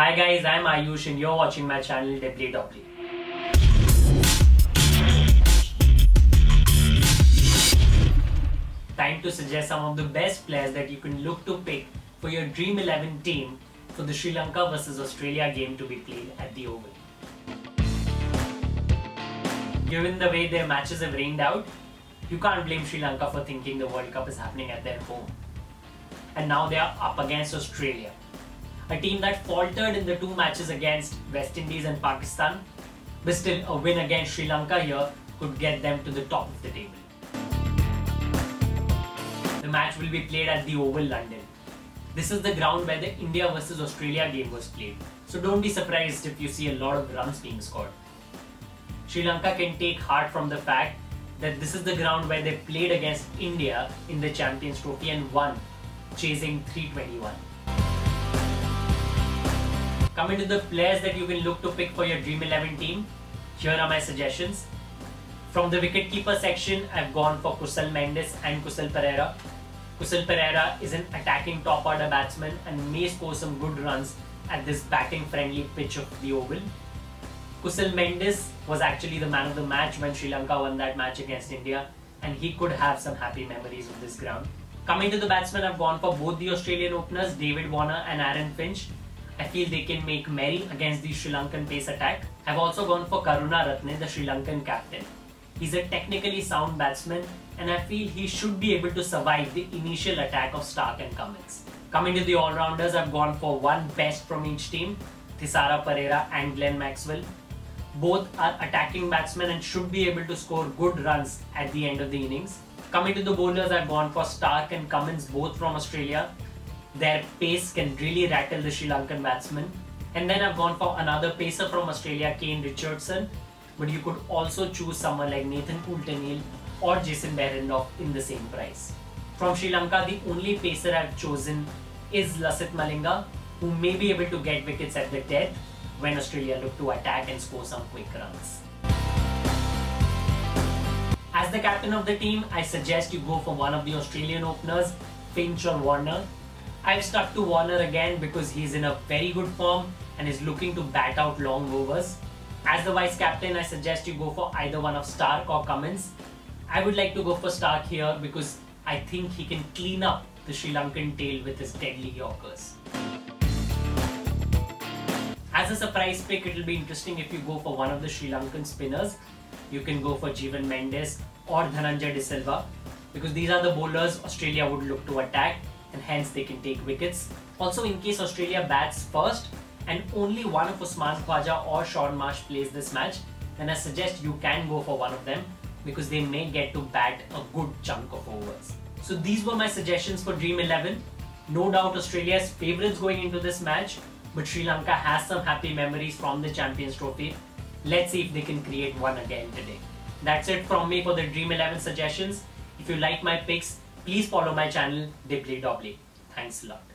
Hi guys, I'm Ayush and you're watching my channel WW. Time to suggest some of the best players that you can look to pick for your Dream 11 team for the Sri Lanka vs Australia game to be played at the Oval. Given the way their matches have rained out, you can't blame Sri Lanka for thinking the World Cup is happening at their home. And now they are up against Australia, a team that faltered in the two matches against West Indies and Pakistan, but still a win against Sri Lanka here could get them to the top of the table. The match will be played at the Oval London. This is the ground where the India vs Australia game was played, so don't be surprised if you see a lot of runs being scored. Sri Lanka can take heart from the fact that this is the ground where they played against India in the Champions Trophy and won, chasing 321. Coming to the players that you can look to pick for your Dream 11 team, here are my suggestions. From the wicketkeeper section, I've gone for Kusal Mendis and Kusal Perera. Kusal Perera is an attacking top order batsman and may score some good runs at this batting friendly pitch of the Oval. Kusal Mendis was actually the man of the match when Sri Lanka won that match against India and he could have some happy memories of this ground. Coming to the batsmen, I've gone for both the Australian openers, David Warner and Aaron Finch. I feel they can make merry against the Sri Lankan pace attack. I've also gone for Karuna Karunaratne, the Sri Lankan captain. He's a technically sound batsman and I feel he should be able to survive the initial attack of Stark and Cummins. Coming to the all-rounders, I've gone for one best from each team, Thisara Perera and Glenn Maxwell. Both are attacking batsmen and should be able to score good runs at the end of the innings. Coming to the bowlers, I've gone for Stark and Cummins, both from Australia. Their pace can really rattle the Sri Lankan batsmen. And then I've gone for another pacer from Australia, Kane Richardson, but you could also choose someone like Nathan Coulter-Nile or Jason Behrendorff in the same price. From Sri Lanka, the only pacer I've chosen is Lasith Malinga, who may be able to get wickets at the death when Australia look to attack and score some quick runs. As the captain of the team, I suggest you go for one of the Australian openers, Finch or Warner. I've stuck to Warner again because he's in a very good form and is looking to bat out long overs. As the vice captain, I suggest you go for either one of Stark or Cummins. I would like to go for Stark here because I think he can clean up the Sri Lankan tail with his deadly Yorkers. As a surprise pick, it will be interesting if you go for one of the Sri Lankan spinners. You can go for Jeevan Mendis or Dhananjay De Silva because these are the bowlers Australia would look to attack and hence they can take wickets. Also, in case Australia bats first, and only one of Usman Khawaja or Shaun Marsh plays this match, then I suggest you can go for one of them because they may get to bat a good chunk of overs. So these were my suggestions for Dream 11. No doubt Australia's favourites going into this match, but Sri Lanka has some happy memories from the Champions Trophy. Let's see if they can create one again today. That's it from me for the Dream 11 suggestions. If you like my picks, please follow my channel, Dibbly Dobbly. Thanks a lot.